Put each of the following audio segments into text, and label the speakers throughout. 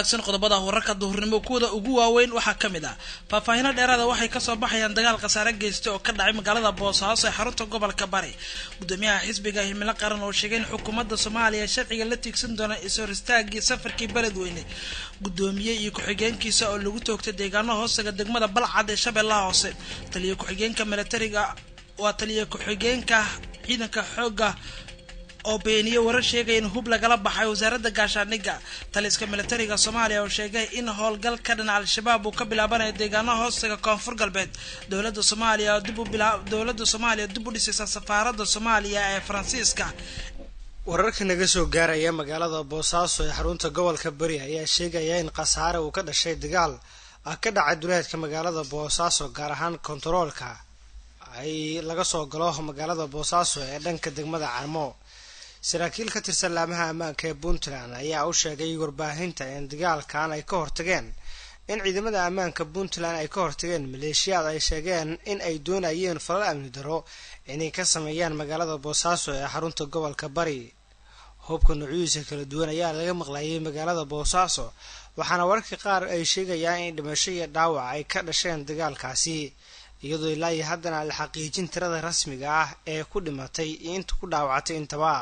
Speaker 1: wanaagsan qodobada wararka duhurnimo kuwada ugu waaweyn waxaa ka mid ah. Faahfaahino dheeraada waxay ka soo baxayaan dagaal khasaare geystay oo ka dhacay magaalada boosaaso ee xarunta gobolka bari. Gudoomiyaha xisbiga himilo qaran oo sheegay in xukuumadda soomaaliya sharciga la tiigsan doona is-hor istaagii safarkii beledweyne gudoomiye iyo ku-xigeenkiisa oo lagu toogtay deegaano hoostaga degmada balcad ee shabeellaha hoose. Taliya ku-xigeenka milatariga waa taliya ku-xigeenka ciidanka xooga oo beeniye warar sheegaya in hub lagala baxay wasaaradda gaashaandhigga taliska militariga soomaaliya oo sheegay in howlgal ka dhana al-shabaab uu ka bilaabanayo deegaanaha hoostaga koonfur galbeed. Dowladda soomaaliya dowladda soomaaliya dib u dhisaysa safaaradda soomaaliya ee faransiiska.
Speaker 2: Wararka naga soo gaaraya magaalada boosaaso ee xarunta gobolka beri ayaa sheegaya in khasaare uu ka dhashay dagaal ka dhacay duleedka magaalada boosaaso gaar ahaan kontaroolka ay laga soo galo magaalada boosaaso ee dhanka degmada carmo saraakiil ka tirsan laamaha ammaanka ee puntland ayaa u sheegay warbaahinta in dagaalkan ay ka hortageen. In ciidamada ammaanka puntland ay ka hortageen maleeshiyaad ay sheegeen in ay doonayeen falal amni daro inay ka sameeyaan magaalada boosaaso ee xarunta gobolka bari. Hubka noocyadiisa kala duwan ayaa laga maqlayay magaalada boosaaso waxaana wararka qaar ay sheegayaan in dhimasho iyo dhaawac ay ka dhasheen dagaalkaasi iyadoo ilaa iyo haddana la xaqiijin tirada rasmiga ah ee ku dhimatay iyo inta ku dhaawacatay intaba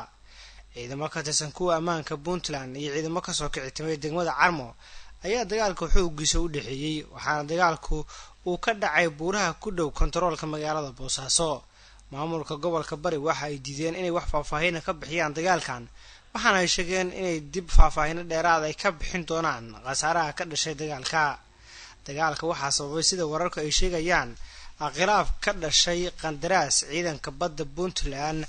Speaker 2: ciidamo ka tirsan kuwa ammaanka puntland iyo ciidamo ka soo kicitimay degmada carmo ayaa dagaalka xoogiisa u dhexeeyey waxaana dagaalku uu ka dhacay buuraha ku dhow kontaroolka magaalada boosaaso maamulka gobolka bari waxa ay diideen inay wax faahfaahina ka bixiyaan dagaalkan waxaana ay sheegeen inay dib faahfaahino dheeraad ay ka bixin doonaan khasaaraha ka dhashay dagaalka. Dagaalka waxaa sababay sida wararku ay sheegayaan khilaaf ka dhashay qandaraas ciidanka badda puntland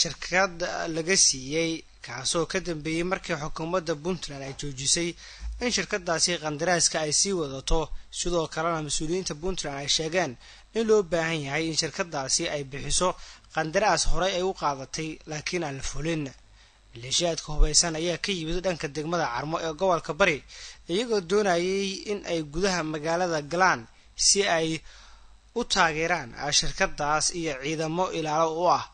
Speaker 2: shirkad laga siiyey. Kaasoo ka dambeeyey markii xukuumadda puntland ay joojisay in shirkadaasi qandaraaska ay sii wadato. Sidoo kalena mas'uuliyiinta puntland ay sheegeen in loo baahan yahay in shirkadaasi ay bixiso qandaraas horey ay u qaadatay laakiin aan la fulin. Maleeshiyaadka hubaysan ayaa ka yimid dhanka degmada carmo ee gobolka bari iyagoo doonayay in ay gudaha magaalada galaan si ay u taageeraan shirkadaas iyo ciidamo ilaalo u ah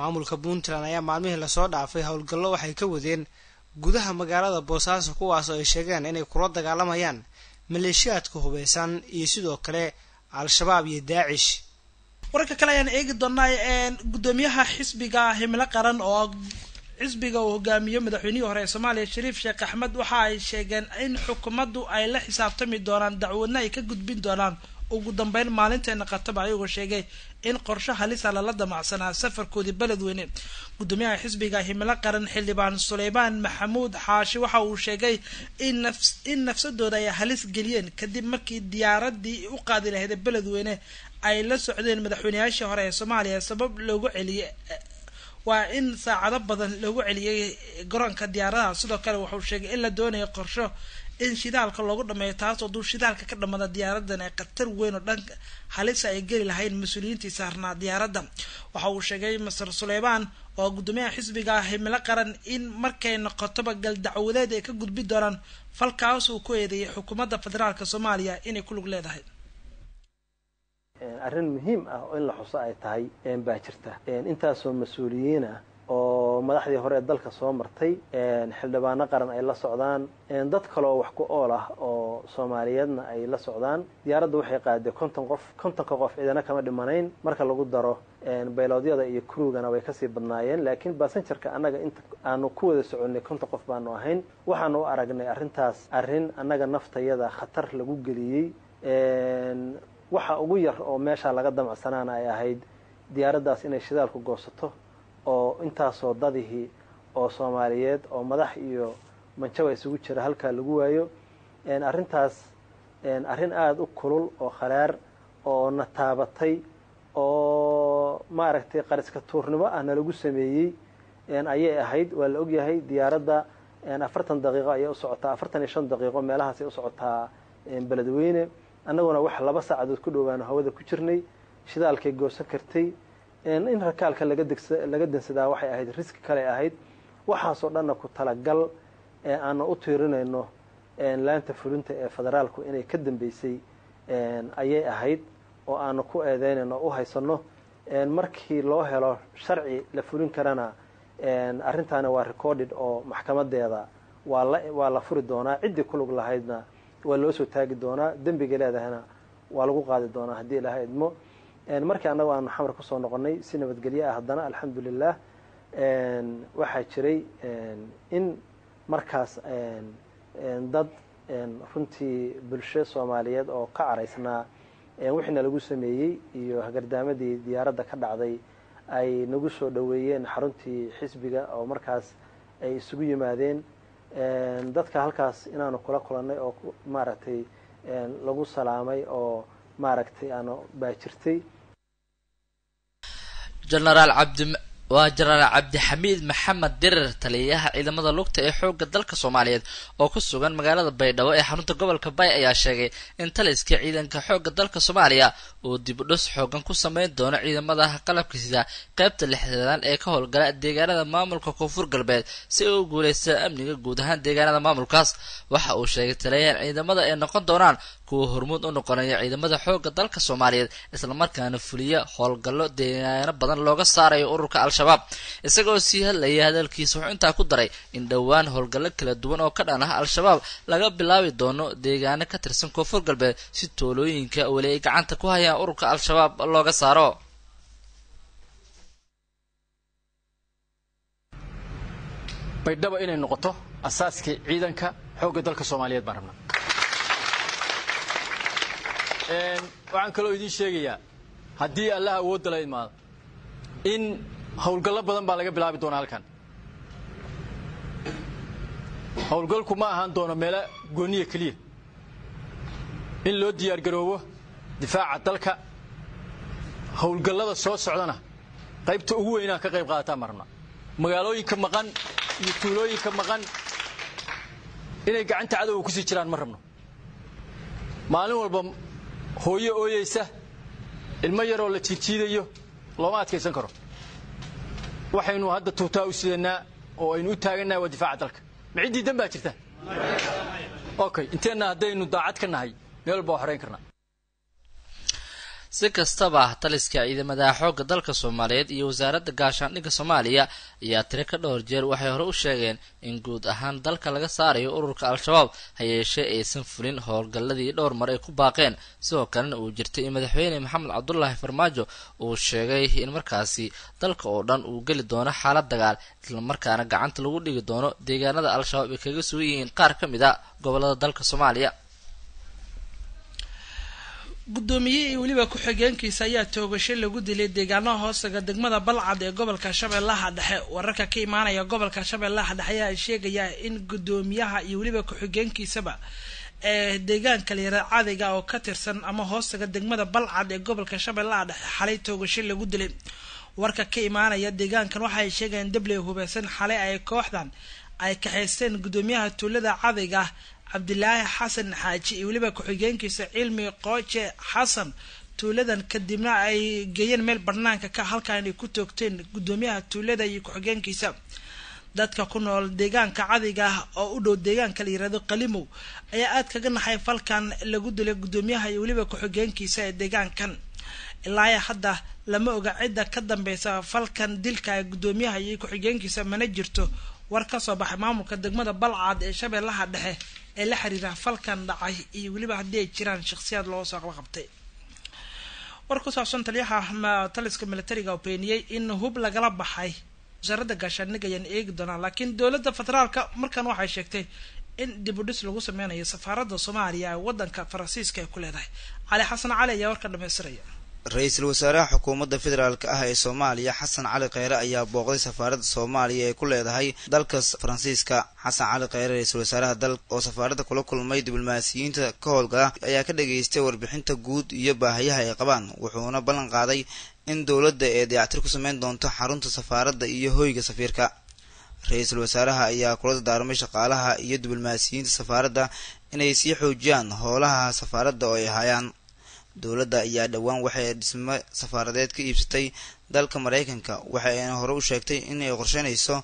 Speaker 2: maamulka puntland ayaa maalmihii la soo dhaafay. Howlgallo waxay ka wadeen gudaha magaalada boosaaso kuwaasoo ay sheegeen inay kula dagaalamayaan maleeshiyaadka hubaysan iyo sidoo kale al-shabaab iyo daacish
Speaker 1: wararka kale ayaan eegi doonaa gudoomiyaha xisbiga himilo qaran oo xisbiga uu hogaamiyo madaxweynihii hore ee soomaaliya shariif sheekh axmed waxa ay sheegeen in xukuumaddu ay la xisaabtami doonaan dacwadna ay ka gudbin doonaan ugu dambeyn maalinteena qataba ayagoo sheegay in qorsho halisa lala damacsanaa safarkoodii beledweyne. Gudoomiyaha xisbiga himilo qaran xildhibaan suleymaan maxamuud xaashi waxa uu sheegay in nafsadooda ay halis geliyeen. Kadib markii diyaaradii u qaadi lahayd beledweyne ay la socdeen madaxweyneyaashii hore ee soomaaliya sabab loogu celiyey waa in saacado badan loogu celiyey garoonka diyaaradaha. Sidoo kale wuxuu sheegay in la doonayo qorsho in shidaalka loogu dhameeyo taas oo duu shidaalka ka dhamada diyaaradan ay khatar weyn oo dhanka halisa ay geli lahayn mas'uuliyiintii saarnaa diyaaradda. Waxa uu sheegay master suleymaan oo gudoomiyaha xisbiga himilo qaran in markay noqotoba gal dacwadeed ay ka gudbi doonaan falkaas uu ku eedeeyay xukuumadda federaalk soomaaliya inay ku lug leedahay.
Speaker 3: Arrin muhiim ah oo in la xuso ay tahay baa jirta. Intaasoo mas'uuliyiin ah oo madaxdii hore dalka soo martay xildhibaano qaran ay la socdaan. Dad kaloo wax ku ool ah oo soomaaliyeedna ay la socdaan. Diyaaradda waxay qaaday konton qof kontonka qof ciidana kama dhimanayn. Marka lagu daro bayloodyada iyo kurugana way ka sii badnaayeen. Laakiin basenjarka annaga inta aanu ku wada soconnay konton qof baanu ahayn. Waxaanu u aragnay arrintaas arrin annaga naftayada khatar lagu geliyey. Waxa ugu yar oo meesha laga damacsanaana ay ahayd diyaaraddaas inay shidaalku goosato oo intaasoo dadihii oo soomaaliyeed oo madax iyo manjaba isugu jira halkaa lagu waayo arrintaas arrin aada u kulul oo khalaar oo na taabatay oo maaragtay qariska tuurnimo ah nalagu sameeyey ayay ahayd. Waa la ogyahay diyaaradda afartan daqiiqo ayay u socotaa afartan iyo shan daqiiqo meelahaasay u socotaa beledweyne. Annaguna wax laba saacadood ku dhowaano hawada ku jirnay shidaalkay goosan kartay in rakaalka laga dansadaa waxay ahayd riski kale ahayd. Waxaasoo dhanna ku talagal aanu u tiirinayno laanta fulinta ee federaalku inay ka dambeysay ayay ahayd oo aanu ku eedeynayno o u haysano markii loo helo sharci la fulin karana arrintaani waa recorded oo maxkamadeeda waa la furi doonaa. Ciddii kulug lahaydna waa loo soo taagi doonaa. Dembiga leedahayna waa lagu qaadi doonaa haddii ilaahay idmo markii annagu aanu xamar ku soo noqonnay si nabadgelyo ah haddana alxamdulilah waxaa jiray in markaas dad runtii bulsho soomaaliyeed oo ka caraysnaa wixiina lagu sameeyey iyo hagardaamadii diyaaradda ka dhacday ay nagu soo dhoweeyeen xaruntii xisbiga oo markaas ay isugu yimaadeen. Dadka halkaas inaanu kula kulannay oo maaragtay lagu salaamay oo maaragtay aanu baajirtay
Speaker 4: jenaraal cabdi waa jenaraal cabdixamiid maxamed dirir taliyayaha ciidamada lugta ee xoogga dalka soomaaliyeed oo ku sugan magaalada baydhabo ee xarunta gobolka bay ayaa sheegay in taliska ciidanka xoogga dalka soomaaliya uu dib u dhis xoogan ku sameyn doono ciidamada qalabka sida qaybta lixdaan ee ka howlgala deegaanada maamulka koonfur galbeed si ay u guuleystaan amniga guud ahaan deegaanada maamulkaas. Waxa uu sheegay taliyayaal ciidamada ay noqon doonaan kuwa hormuud u noqonaya ciidamada xoogga dalka soomaaliyeed islamarkaana fuliya howlgallo deegaano badan looga saarayo ururka al-shabaab. Isagoo sii hadlayay hadalkiisa wuxuu intaa ku daray in dhowaan howlgallo kala duwan oo ka dhan ah al-shabaab laga bilaabi doono deegaano ka tirsan koonfur galbeed si toolooyinka weli ay gacanta ku hayaan ururka al-shabaab looga saaro.
Speaker 5: Baydhabo inay noqoto asaaskii ciidanka xoogga dalka soomaaliyeed baan rabnaa. Waxaan kaloo idiin sheegayaa haddii allaha awoodda la imaado in howlgallo badan baa laga bilaabi doonaa halkan. Howlgalku ma ahaan doono meelo gooniya keliya. In loo diyaargaroobo difaaca dalka howlgallada soo socdana qaybta ugu weynaa ka qayb qaadataan ma rabnaa magaalooyinka maqan iyo tuulooyinka maqan inay gacanta cadowga ku sii jiraan ma rabno. Maalin walba hooyo ooyeysa ilmo yaroo la jiidjiidayo looma adkaysan karo waxaynu hadda tuutaa u sidanaa oo aynu u taagannahay waa difaaca dalka. Ma ciddii dan baa jirta okay inteenna haddaynu daacad ka nahay meel walba waa xorayn karnaa
Speaker 4: si kastaba taliska ciidamada xoogga dalka soomaaliyeed iyo wasaaradda gaashaandhigga soomaaliya ayaa tiro ka dhowr jeer waxay hore u sheegeen in guud ahaan dalka laga saarayo ururka al-shabaab ha yeeshee aysan fulin howlgalladii dhowr mar ay ku baaqeen. Sidoo kalena uu jirtay in madaxweyne maxamed cabdulaahi farmaajo uu sheegay in markaasi dalka oo dhan uu geli doono xaalad dagaal islamarkaana gacanta lagu dhigi doono deegaanada al-shabaab ay kaga sugan yihiin qaar ka mid a gobollada dalka soomaaliya
Speaker 1: guddoomiye iyo weliba ku-xigeenkiisa ayaa toogasho lagu dilay deegaanaha hoostaga degmada balcad ee gobolka shabeellaha dhexe. Wararka ka imaanaya gobolka shabeellaha dhexe ayaa sheegaya in guddoomiyaha iyo weliba ku-xigeenkiisaba ee deegaanka layara cadiga oo ka tirsan ama hoostaga degmada balcad ee gobolka shabeellaha dhexe xalay toogasho lagu dilay. Warka ka imaanaya deegaankan waxa ay sheegayaan dabley hubeysan xalay ay kooxdan ay kaxaysteen guddoomiyaha tuulada cadiga cabdilaahi xasan xaaji iyo weliba ku-xigeenkiisa cilmi qooje xasan tuuladan kadibna ay geeyeen meel banaanka ka halkan ay ku toogteen guddoomiyaha tuulada iyo ku-xigeenkiisa. Dadka ku nool deegaanka cadiga ah oo u dhow deegaanka la yiraahdo qalimow ayaa aada kaga naxay falkan lagu dilay guddoomiyaha iyo weliba ku-xigeenkiisa ee deegaankan. Ilaa hadda lama oga cidda ka dambeysa falkan dilka ee guddoomiyaha iyo ku-xigeenkiisa mana jirto. War ka soo baxay maamulka degmada balcad ee shabeellaha dhexe ee la xiriira falkan dhacay iyo weliba haddii ay jiraan shakhsiyaad loo soo qabqabtay war ku saabsan taliyaha taliska militariga oo beeniyey in hub lagala baxay wasaaradda gaashaandhig ayaan eegi doonaa laakiin dowladda federaalka markan waxay sheegtay in dib u dhis lagu sameynayo safaaradda soomaaliya ee waddanka faransiiska ay ku leedahay. Cali xasan cali ayaa warka dhamaystiraya
Speaker 6: ra'iisul wasaaraha xukuumadda federaalk ah ee soomaaliya xasan cali kheyre ayaa booqday safaaradda soomaaliya ee ku leedahay dalka faransiiska. Xasan cali kheyre ra'iisul wasaaraha dal oo safaaradda kula kulmay diblomaasiyiinta ka howlgala ayaa ka dhageystay warbixinta guud iyo baahiyaha ay qabaan wuxuuna ballan qaaday in dowladda ee dayactir ku sameyn doonto xarunta safaaradda iyo hoyga safiirka. Ra'iisul wasaaraha ayaa kula dardaarmay shaqaalaha iyo diblomaasiyiinta safaaradda inay sii xoojiyaan howlaha safaaradda oo ay hayaan dowladda ayaa dhowaan waxay dhismo safaaradeed ka iibsatay dalka maraykanka. Waxa ayna hore u sheegtay inay qorsheynayso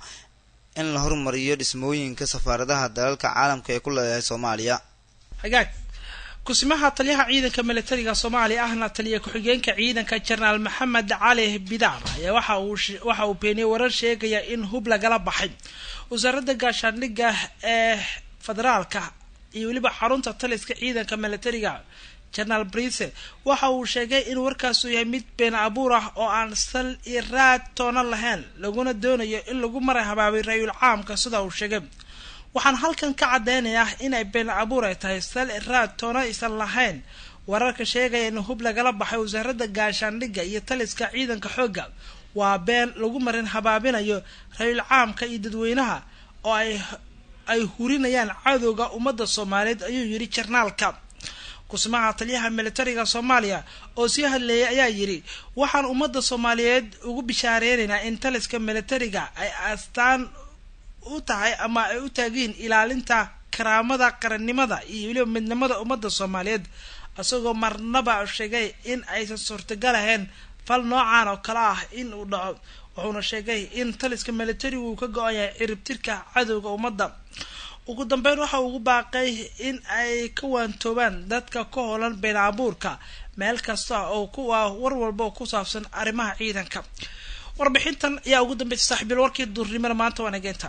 Speaker 6: in la horumariyo dhismooyinka safaaradaha dalalka caalamka ee ku leedahay soomaaliya.
Speaker 1: Hagaag. Kusimaha taliyaha ciidanka militariga soomaaliya ahna taliya ku-xigeenka ciidanka jenaraal maxamed cali bidaar ayaa waxa uu beeniyey warar sheegaya in hub lagala baxay. Wasaaradda gaashaandhigga ee federaalka iyo weliba xarunta taliska ciidanka militariga jenaraal brise waxa uu sheegay in warkaasu yahay mid been abuur ah oo aan sal iyo raad toona lahayn laguna doonayo in lagu mara habaabay ra-yul caamka sida uu sheegay. Waxaan halkan ka caddeynayaa inay been abuur ay tahay sal raad toona aysan lahayn. Wararka sheegaya in hub lagala baxay wasaaradda gaashaandhigga iyo taliska ciidanka xoogga. Waa been lagu marin habaabinayo ra-yul caamka iyo dadweynaha oo ay ay hurinayaan cadowga ummadda soomaaliyeed ayuu yidhi jarnaalka kusimaha taliyaha militariga soomaaliya oo sii hadleeyay ayaa yidhi waxaan ummadda soomaaliyeed ugu bishaareynayna in taliska militariga ay astaan u tahay ama ay u taagiin ilaalinta karaamada qarannimada iyo weliba midnimada ummadda soomaaliyeed isagoo marnaba sheegay in aysan suurtagal ahayn fal noocan oo kale ah in uu dhaco. Wuxuuna sheegay in taliska militarigu uu ka go-an yahay ciribtirka cadowga ummadda ugu dambeyn waxa ugu baaqay in ay ka waantoobaan dadka ka holan been abuurka meel kasta oo kuwa war walba ku saabsan arrimaha ciidanka. Warbixintan ayaa ugu dambeysay saaxiibil warkii duurnimada maanta waa nageenta